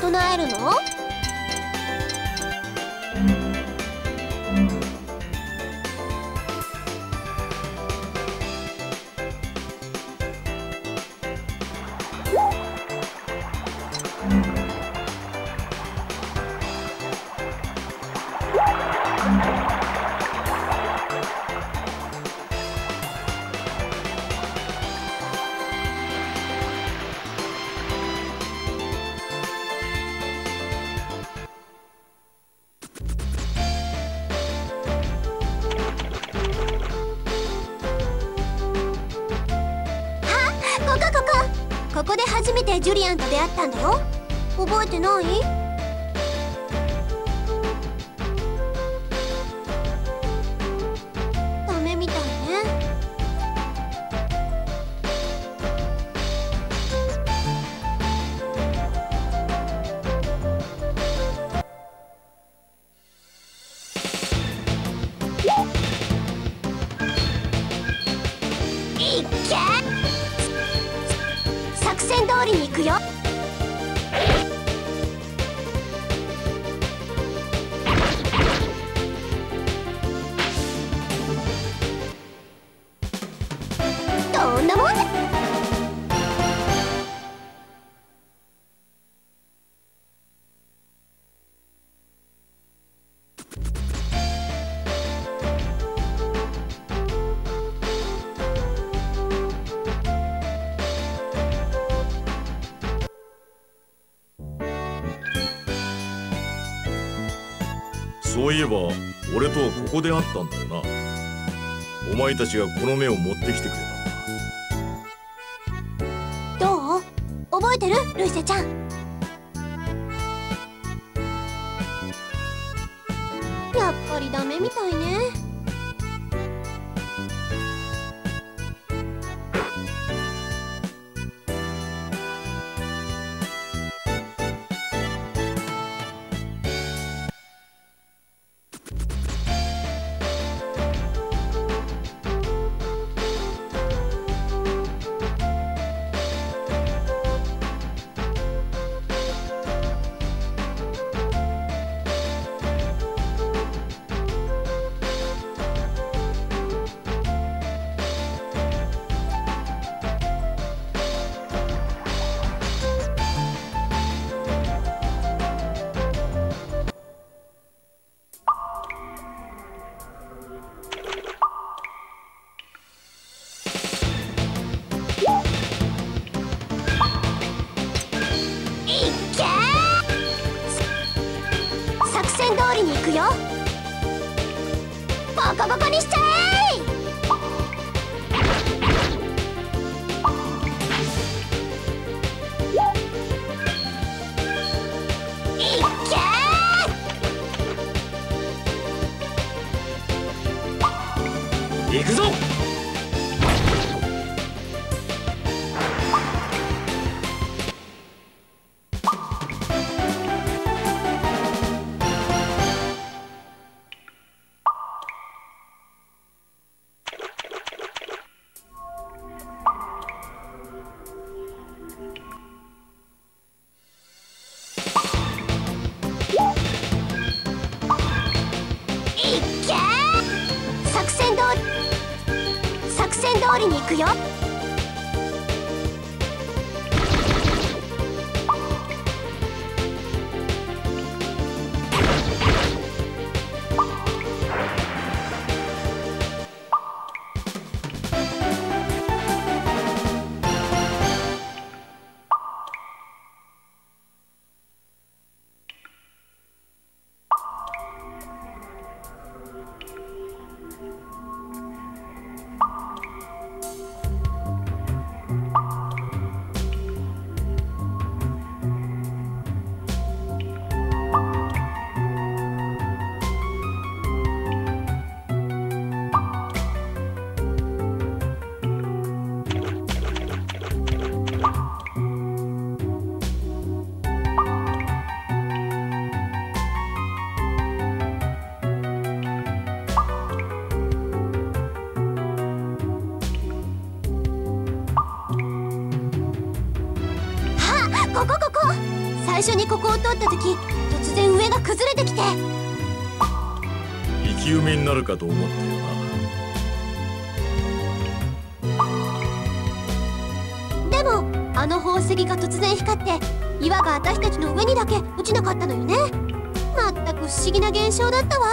唱えるの？ったんだよ覚えてない？そういえば俺とはここで会ったんだよな。お前たちがこの目を持ってきてくれたんだどう？覚えてる？ルイセちゃん。やっぱりダメみった時突然上が崩れてきて。生き埋めになるかと思ったよな。でもあの宝石が突然光って岩が私たちの上にだけ落ちなかったのよね。まったく不思議な現象だったわ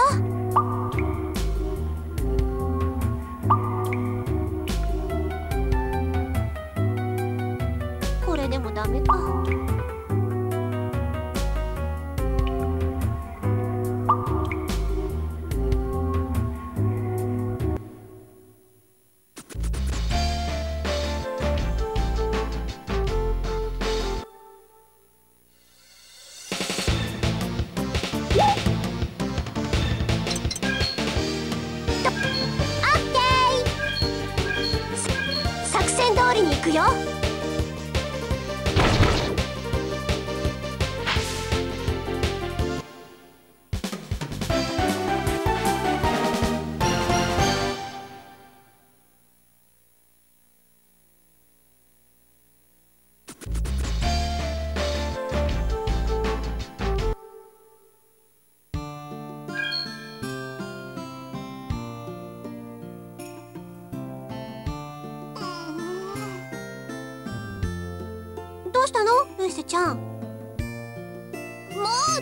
ちゃん。もう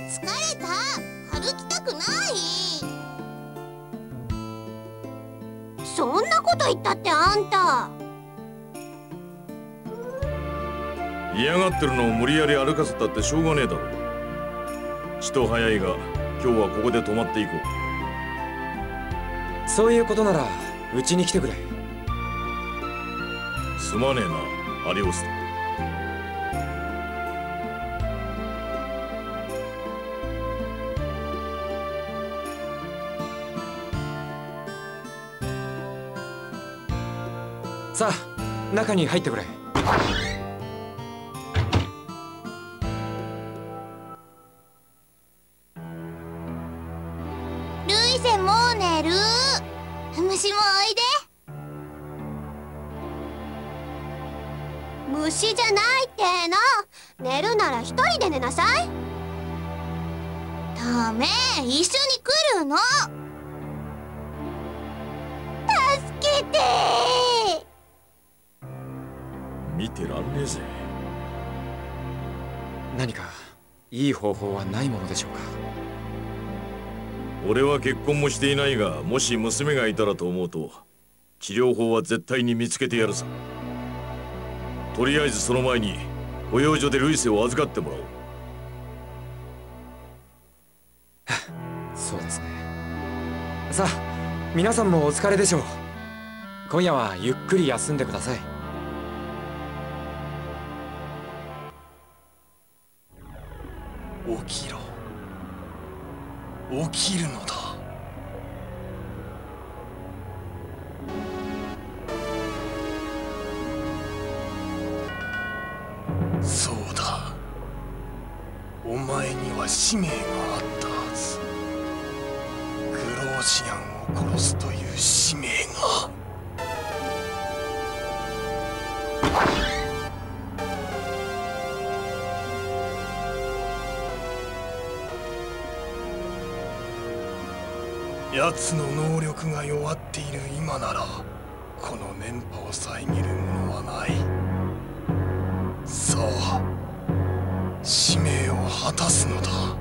疲れた。歩きたくない。そんなこと言ったってあんた。嫌がってるのを無理やり歩かせたってしょうがねえだろ。ちと早いが今日はここで泊まっていこう。そういうことならうちに来てくれ。すまねえなアリオストさあ中に入ってくれ。ルイセもう寝る。虫もおいで。虫じゃないっての。寝るなら一人で寝なさい。ダメ。一緒に来るの。ねえぜ何かいい方法はないものでしょうか？俺は結婚もしていないがもし娘がいたらと思うと治療法は絶対に見つけてやるさ。とりあえずその前に保養所でルイセを預かってもらおう。そうですね。さあ皆さんもお疲れでしょう。今夜はゆっくり休んでくださいきるのだ。そうだ。お前には使命があったはず。グローシアンを殺すという奴の能力が弱っている今ならこの年波を遮るものはない。さあ使命を果たすのだ。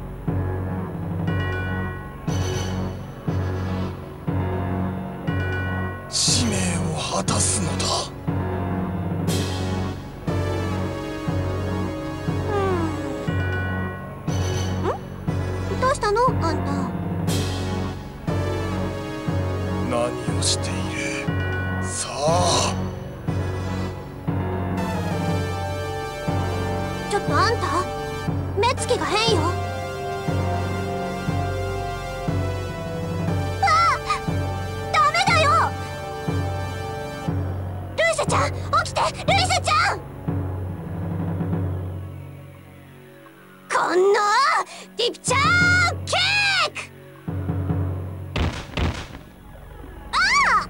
んな？ディプチャーケーク！あ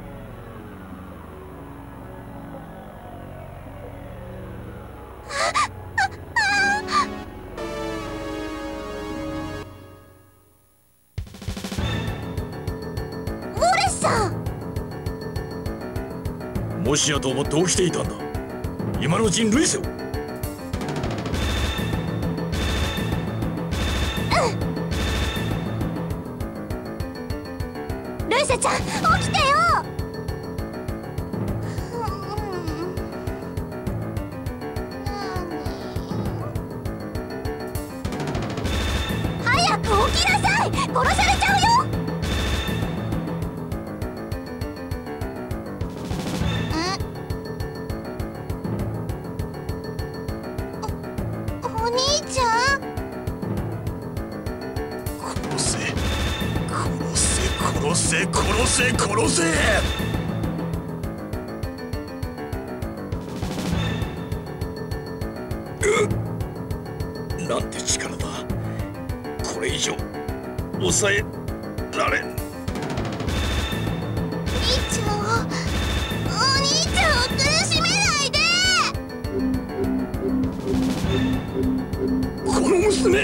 ウォレスさんもしやと思っ！て起きていたんだ今のうちにルイセを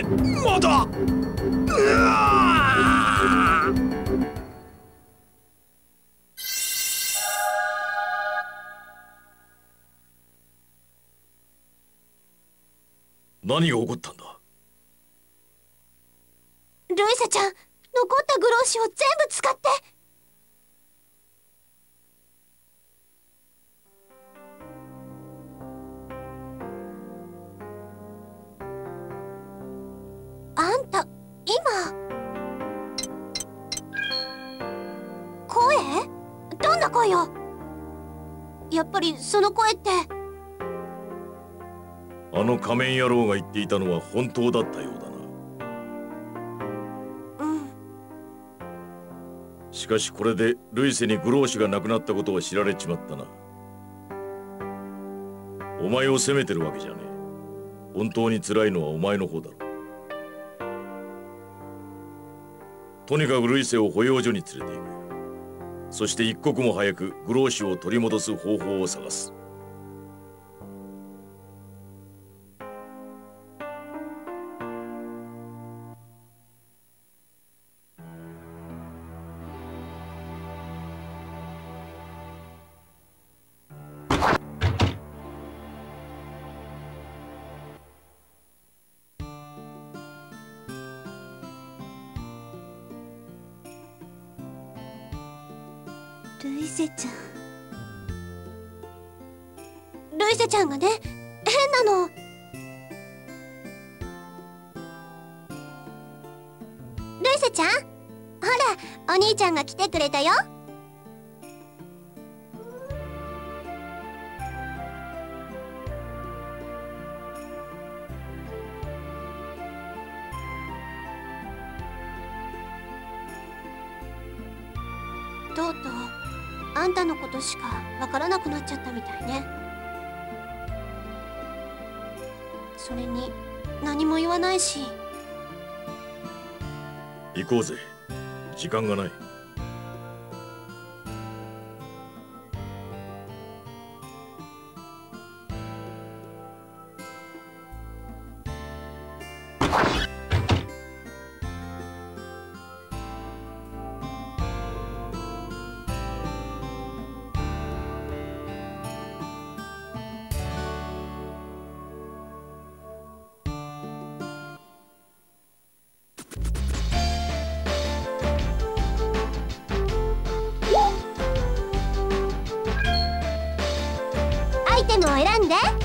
まだ。うわ何が起こったんだ？ルイサちゃん残ったグローシを全部使って。今。声？どんな声よ？やっぱりその声って。あの仮面野郎が言っていたのは本当だったようだな。うんしかしこれでルイセにグローシが亡くなったことを知られちまったな。お前を責めてるわけじゃねえ。本当に辛いのはお前の方だろとにかくルイセを保養所に連れて行く。そして一刻も早くグローシュを取り戻す方法を探す。ルイセちゃん。ルイセちゃんがね変なの。ルイセちゃん？ほらお兄ちゃんが来てくれたよ。ちゃったみたいね。それに何も言わないし。行こうぜ。時間がない。選んで。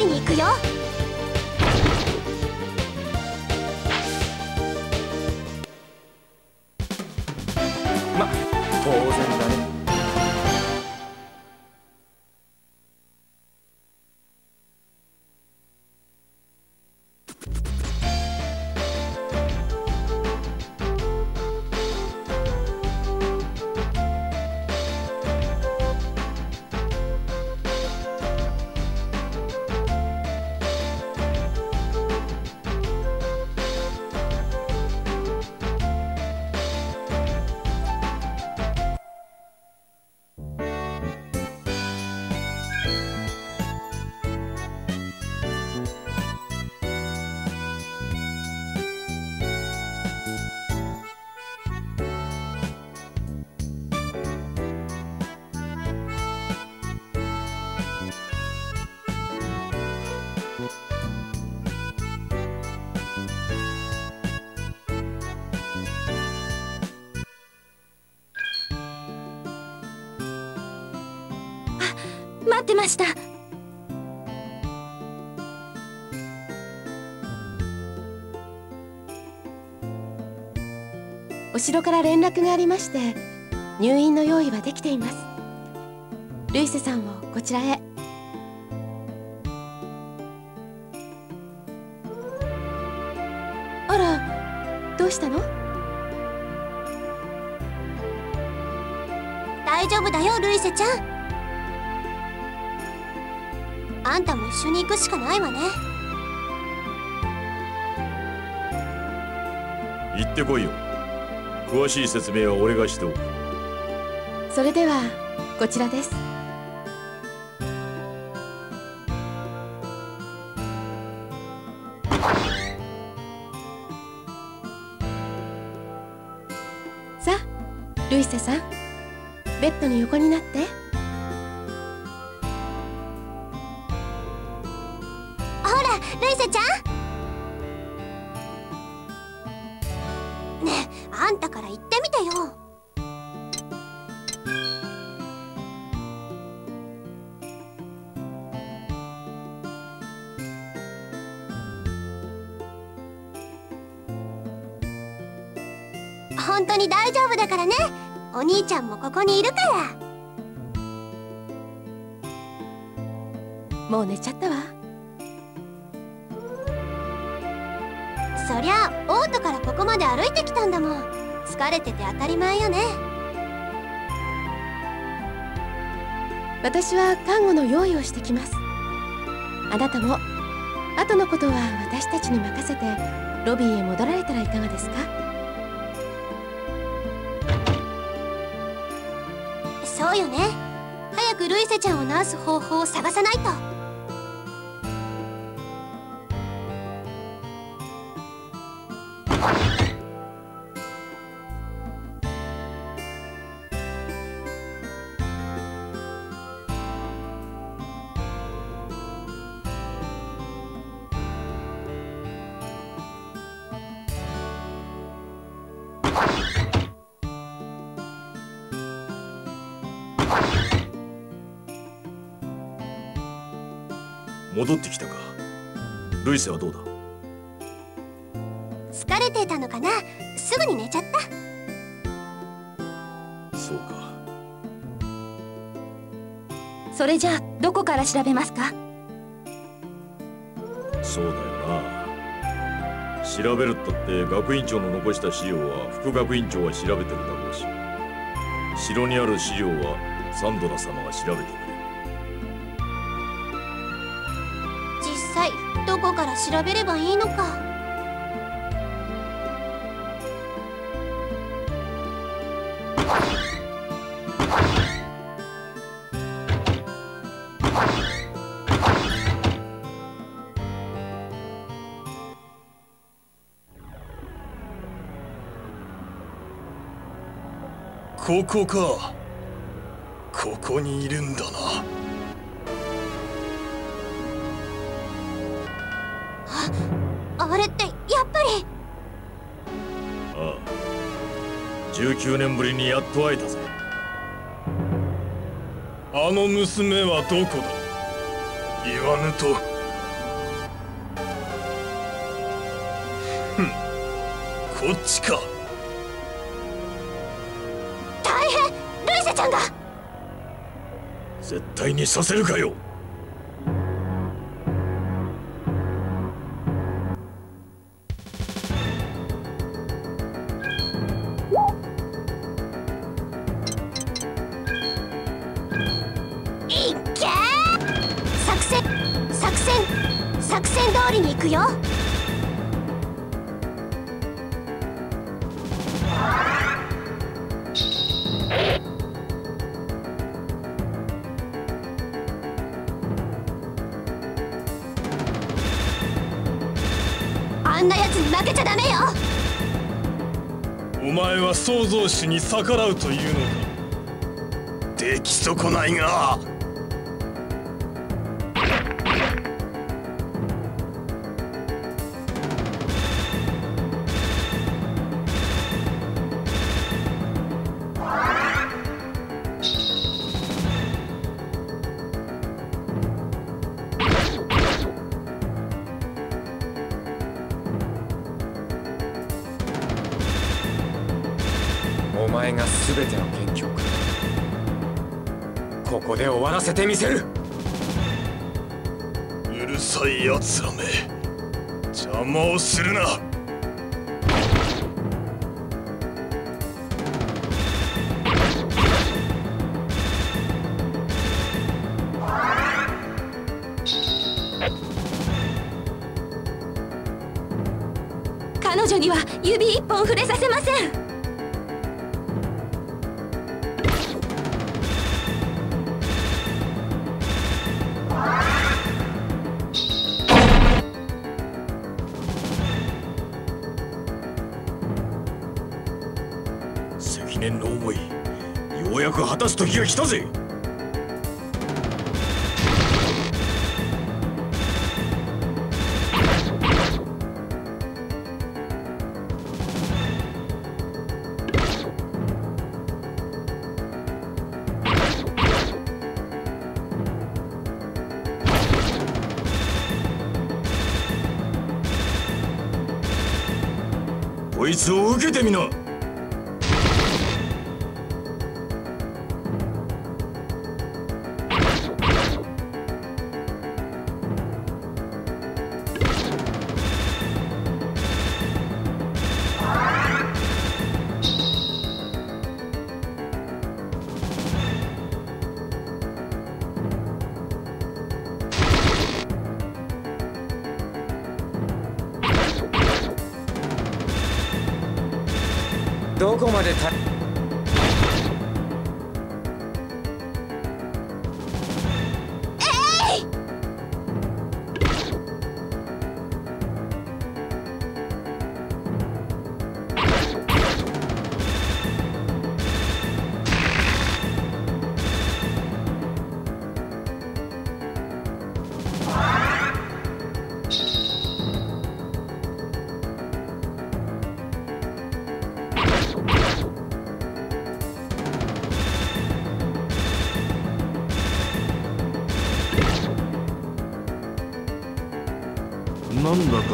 りに行くよ。待ってました。お城から連絡がありまして入院の用意はできています。ルイセさんをこちらへ。あらどうしたの？大丈夫だよルイセちゃん。あんたも一緒に行くしかないわね。行ってこいよ。詳しい説明は俺がしておく。それではこちらです。さあルイセさん。ベッドに横になって本当に大丈夫だからね。お兄ちゃんもここにいるから。もう寝ちゃったわ。そりゃオートからここまで歩いてきたんだもん。疲れてて当たり前よね。私は看護の用意をしてきます。あなたも後のことは私たちに任せてロビーへ戻られたらいかがですか？そうよね。早くルイセちゃんを治す方法を探さないと。戻ってきたか。ルイセはどうだ？疲れてたのかな？すぐに寝ちゃった？そうか。それじゃあどこから調べますか？そうだよな。調べるったって学院長の残した資料は副学院長は調べてるだろうし城にある資料はサンドラ様が調べてる調べればいいのか。ここか。ここにいるんだな。19年ぶりにやっと会えたぜ。あの娘はどこだ？言わぬと。ふん。こっちか。大変。ルーシャちゃんが絶対にさせるかよ。作戦通りに行くよ。あんな奴に負けちゃダメよ。お前は創造主に逆らうというのか出来損ないが。せてみせる。うるさい奴らめ。邪魔をするな。彼女には指一本触れさせませんたす時が来たぜ。こいつを受けてみな。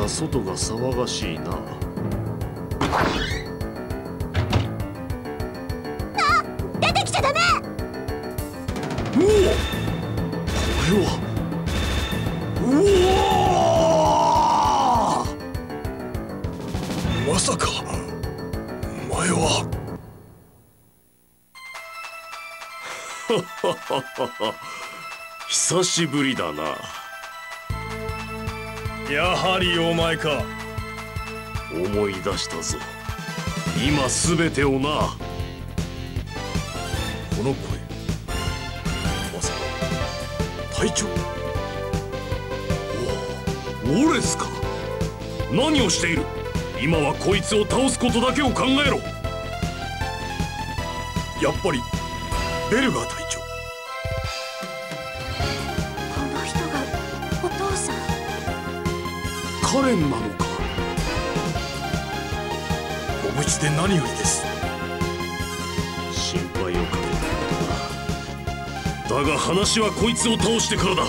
外が騒がしいな。出てきちゃダメ！これはうわまさかお前は。久しぶりだなやはりお前か。思い出したぞ。今すべてをな。この声。まさか。隊長。おお。オレスか。何をしている。今はこいつを倒すことだけを考えろ。やっぱりベルガー隊長。カレンなのか。無事で何よりです。心配をかけたことだだが話はこいつを倒してからだ。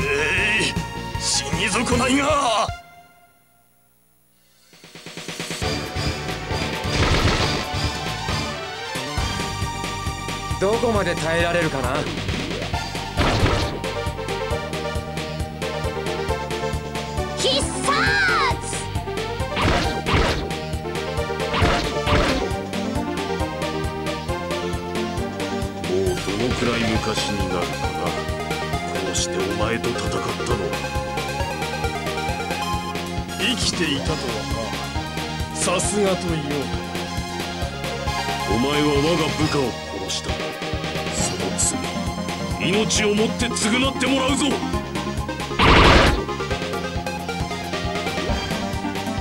ええー、死に損ないが。どこまで耐えられるかな。昔になるかなこうしてお前と戦ったのは生きていたとはなさすがと言おう。かお前は我が部下を殺した。その罪命をもって償ってもらうぞ。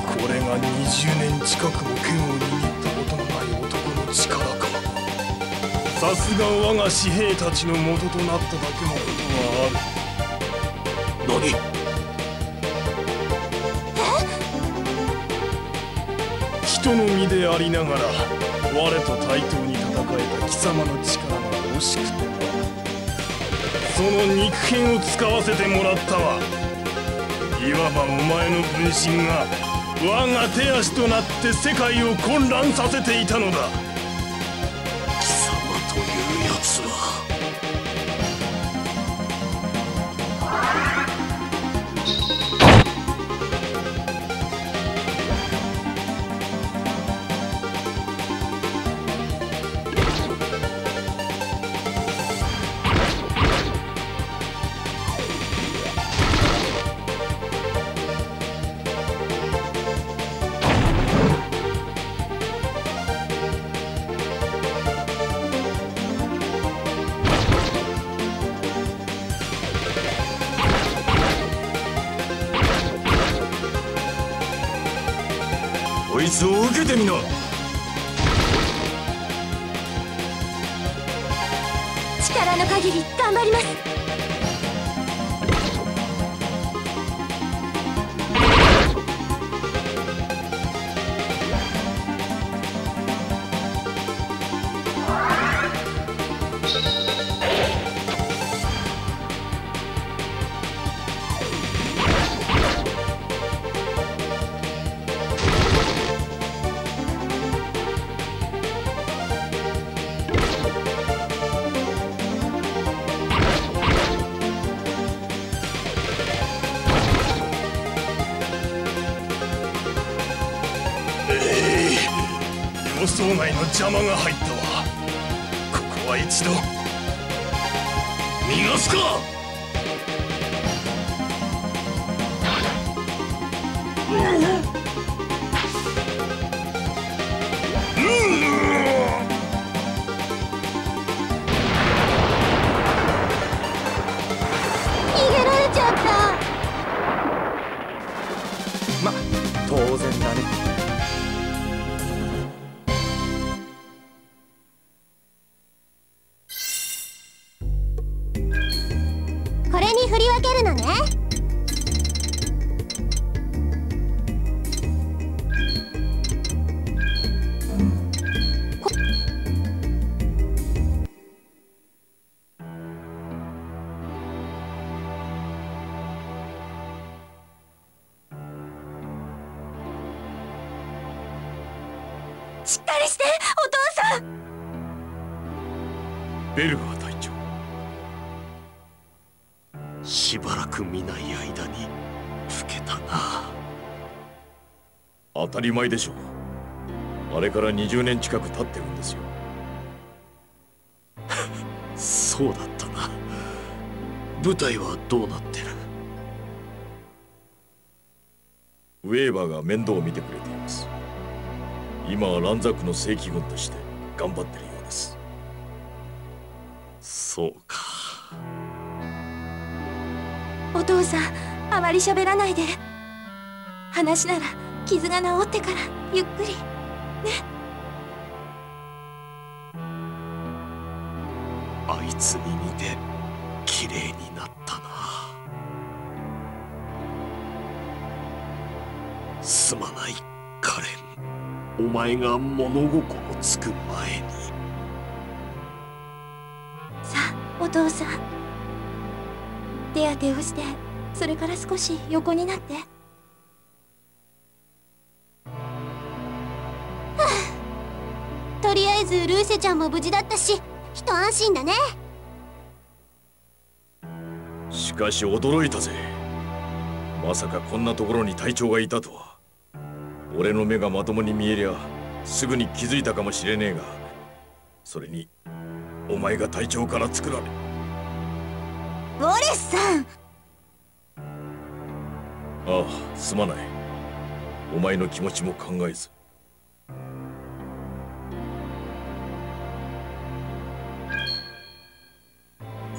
これが20年近くも剣をさすが我が紙兵たちの元となっただけのことはある。何人の身でありながら我と対等に戦えた貴様の力が欲しくて。その肉片を使わせてもらったわ。いわばお前の分身が我が手足となって世界を混乱させていたのだ。予想外の邪魔が入った。一度逃がすか。しっかりしてお父さん。ベルガー隊長。しばらく見ない間に老けたな。当たり前でしょう。あれから20年近く経ってるんですよ。そうだったな。舞台はどうなってる？ウェーバーが面倒を見てくれています今はランザックの正規軍として頑張ってるようです。そうか。お父さんあまり喋らないで。話なら傷が治ってからゆっくり。あいつに似て綺麗になったなお前が物心つく前に。さあお父さん。手当てをしてそれから少し横になって。とりあえずルーセちゃんも無事だったし一安心だね。しかし驚いたぜ。まさかこんなところに隊長がいたとは俺の目がまともに見えりゃすぐに気づいたかもしれねえがそれにお前が隊長から作られウォレスさん！ああすまない。お前の気持ちも考えず。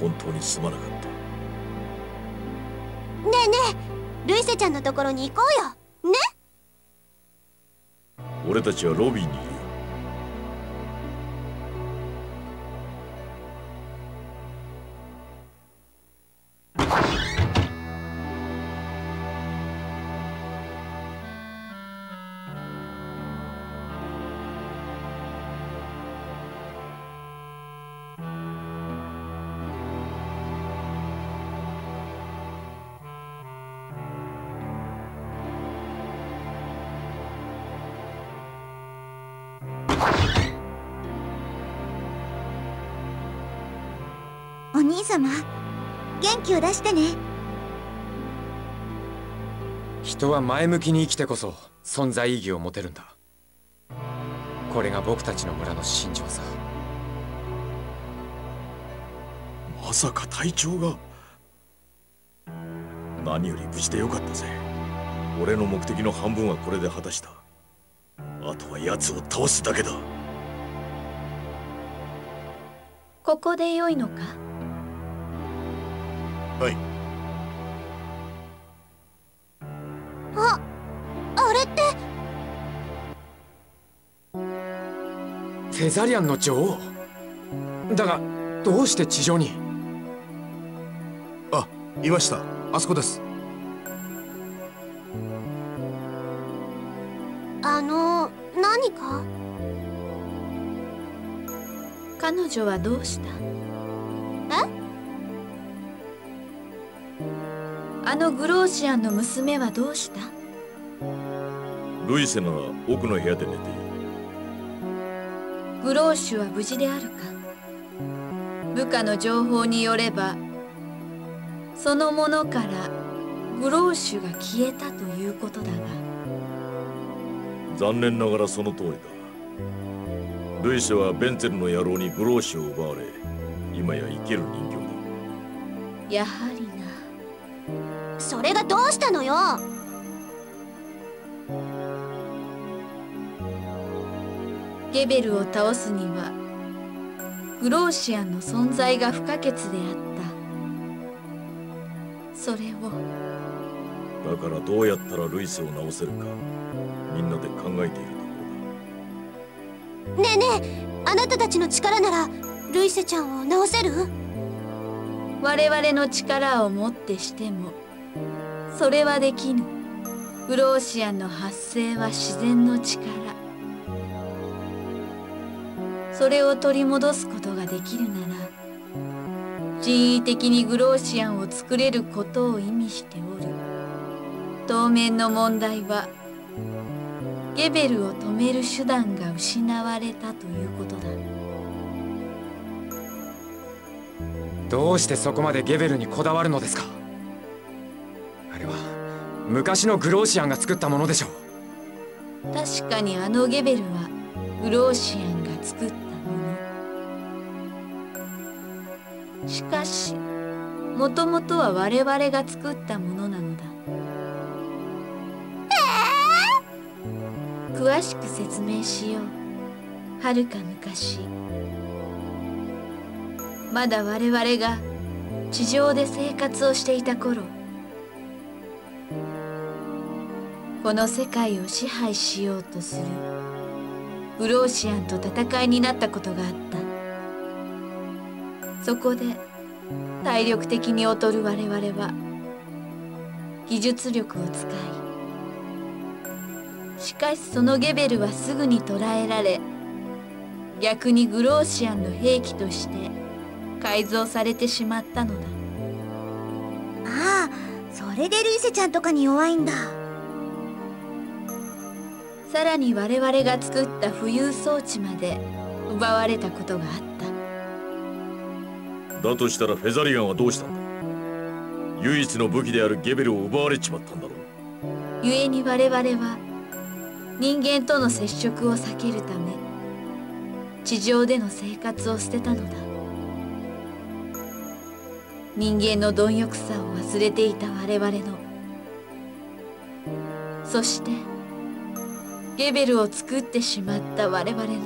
本当にすまなかった。ねえねえルイセちゃんのところに行こうよ。ね？俺たちはロビーにいる。様元気を出してね。人は前向きに生きてこそ存在意義を持てるんだ。これが僕たちの村の信条さ。まさか隊長が。何より無事でよかったぜ。俺の目的の半分はこれで果たした。あとは奴を倒すだけだ。ここで良いのか？フェザリアンの女王。だがどうして地上に？あいましたあそこです。あの何か？彼女はどうした？え？あのグローシアンの娘はどうした？ルイセなら奥の部屋で寝ているグローシュは無事であるか。部下の情報によればそのものからグローシュが消えたということだが。残念ながらその通りだ。ルイセはベンツェルの野郎にグローシを奪われ今や生ける人形だ。やはりな。それがどうしたのよゲベルを倒すにはグローシアンの存在が不可欠であった。それを。だからどうやったらルイセを直せるかみんなで考えているところだ。ねえねえあなたたちの力ならルイセちゃんを直せる？我々の力をもってしてもそれはできぬ。グローシアンの発生は自然の力それを取り戻すことができるなら人為的にグローシアンを作れることを意味しておる。当面の問題はゲベルを止める手段が失われたということだ。どうしてそこまでゲベルにこだわるのですか？あれは昔のグローシアンが作ったものでしょう。確かにあのゲベルはグローシアンが作ったしかしもともとは我々が作ったものなのだ。詳しく説明しよう。はるか昔。まだ我々が地上で生活をしていた頃。この世界を支配しようとする。グローシアンと戦いになったことがあったそこで体力的に劣る我々は技術力を使いしかしそのゲベルはすぐに捕らえられ逆にグローシアンの兵器として改造されてしまったのだ。ああそれでルイセちゃんとかに弱いんだ。さらに我々が作った浮遊装置まで奪われたことがあっただとしたらフェザリアンはどうした？んだ唯一の武器であるゲベルを奪われちまったんだろう。故に我々は人間との接触を避けるため地上での生活を捨てたのだ。人間の貪欲さを忘れていた我々の。そしてゲベルを作ってしまった我々の。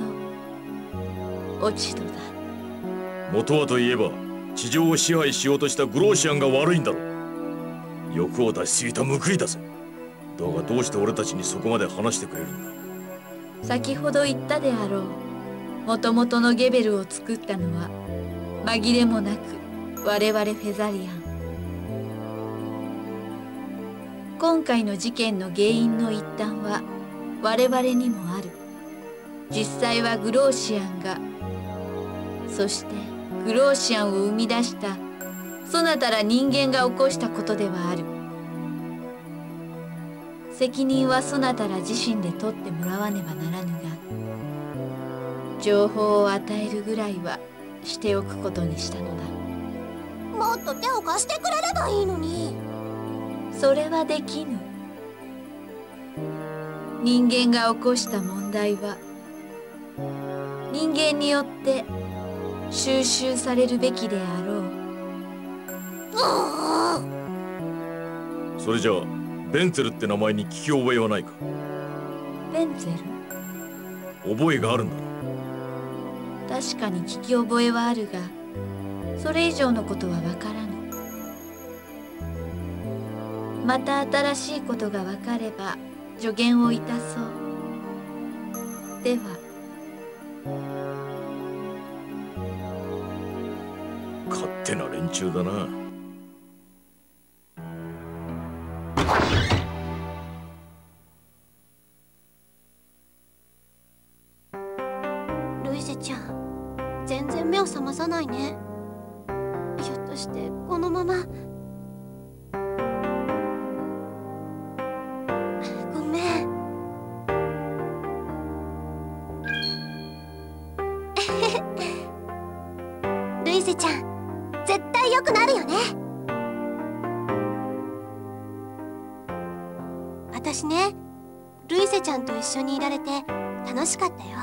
落ち度だ。元はといえば地上を支配しようとしたグローシアンが悪いんだろう。欲を出しすぎた報いだぜ。だがどうして俺たちにそこまで話してくれるんだ？先ほど言ったであろう。もともとのゲベルを作ったのは紛れもなく我々フェザリアン。今回の事件の原因の一端は我々にもある。実際はグローシアンがそしてグローシアンを生み出したそなたら人間が起こしたことではある。責任はそなたら自身で取ってもらわねばならぬが情報を与えるぐらいはしておくことにしたのだ。もっと手を貸してくれればいいのに。それはできぬ。人間が起こした問題は人間によって収集されるべきであろう。それじゃあベンツェルって名前に聞き覚えはないか？ベンツェル？覚えがあるんだ。ろ確かに聞き覚えはあるがそれ以上のことは分からぬ。また新しいことが分かれば助言をいたそう。では勝手な連中だな。ルイセちゃん全然目を覚まさないね。ひょっとしてこのまま楽しかったよ。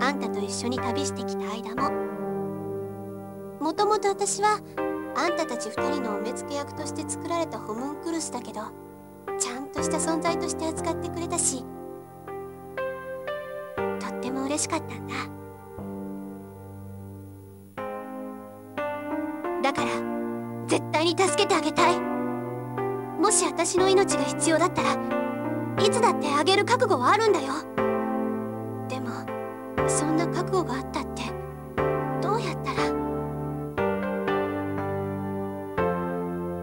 あんたと一緒に旅してきた間も。もともと私はあんたたち二人のお目付け役として作られたホムンクルスだけどちゃんとした存在として扱ってくれたしとっても嬉しかったんだ。だから絶対に助けてあげたい。もし私の命が必要だったらいつだってあげる覚悟はあるんだよ。覚悟があったって。どうやったら？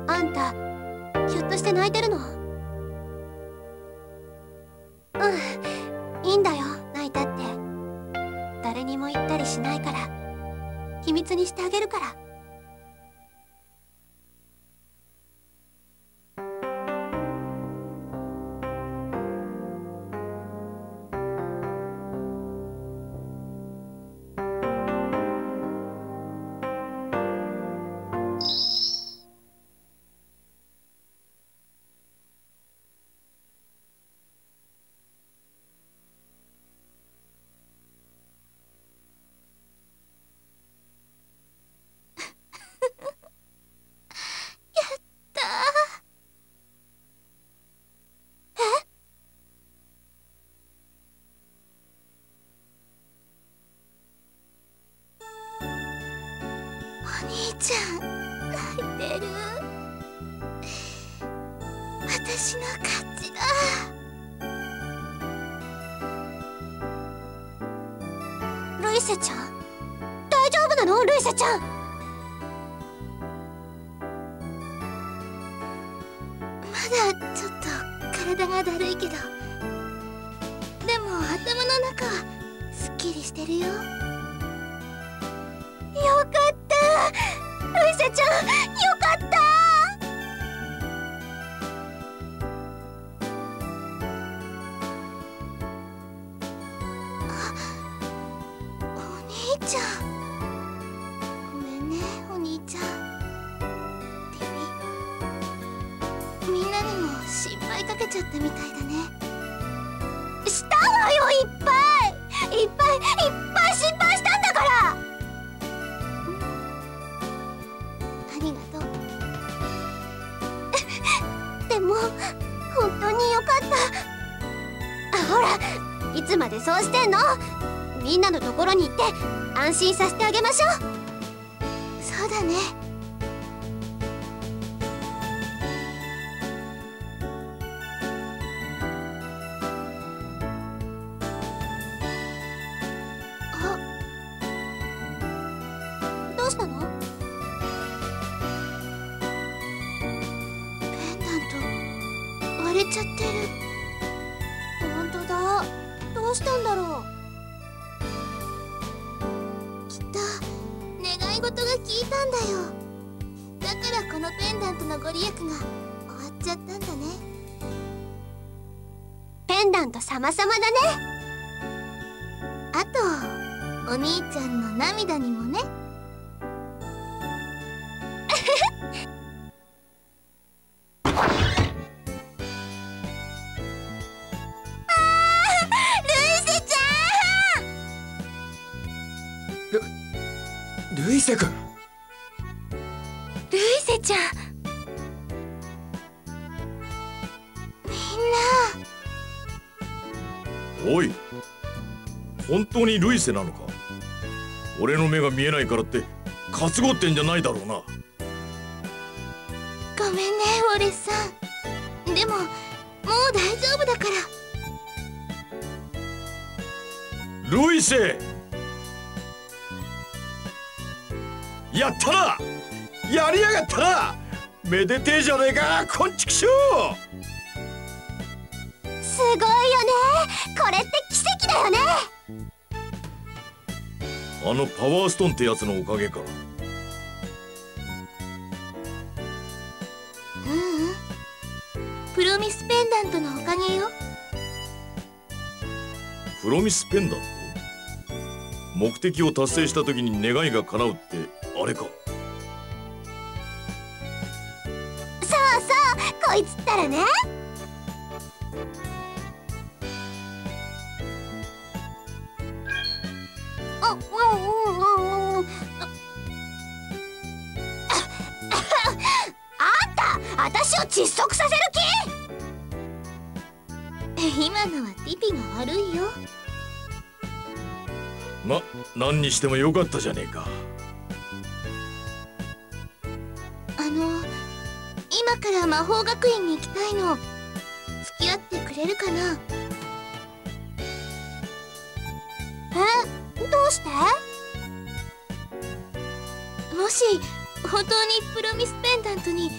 あんたひょっとして泣いてるの？うんいいんだよ泣いたって。誰にも言ったりしないから。秘密にしてあげるから。ちゃごめんねお兄ちゃん。ビビ。みんなにも心配かけちゃったみたいだね。したわよいっぱい。いっぱいいっぱい心配したんだから、ありがとう。でも本当によかった。あほらいつまでそうしてんの？みんなのところに行って。安心させてあげましょう。本当にルイセなのか？俺の目が見えないからって担ごってんじゃないだろうな。ごめんねウォレスさん。でももう大丈夫だから。ルイセ！やったな！やりやがったな！めでてえじゃねえかこんちくしょう！すごいよね。これって奇跡だよねあのパワーストーンってやつのおかげか。ううん。プロミスペンダントのおかげよ。プロミスペンダント？目的を達成した時に願いが叶うってあれか。そうそう。こいつったらねあんた。私を窒息させる気？今のはピピが悪いよ。ま何にしてもよかったじゃねえか。あの今から魔法学院に行きたいの。付き合ってくれるかな？して。もし本当にプロミスペンダントに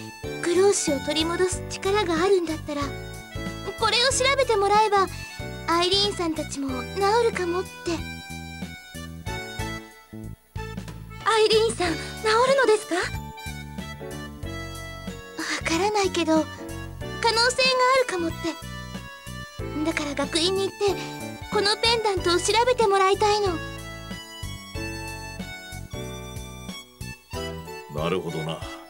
グローシを取り戻す力があるんだったらこれを調べてもらえばアイリーンさんたちも治るかもって。アイリーンさん治るのですか？わからないけど可能性があるかもって。だから学院に行ってこのペンダントを調べてもらいたいの。なるほどな。